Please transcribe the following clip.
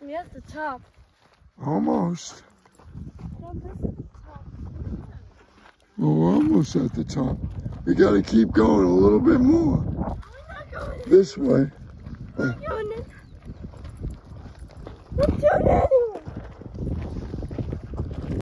We have the top. Almost. Don't the top. Well, we're almost at the top. We got to keep going a little bit more. We're not going. This way. We're going in. We're doing it.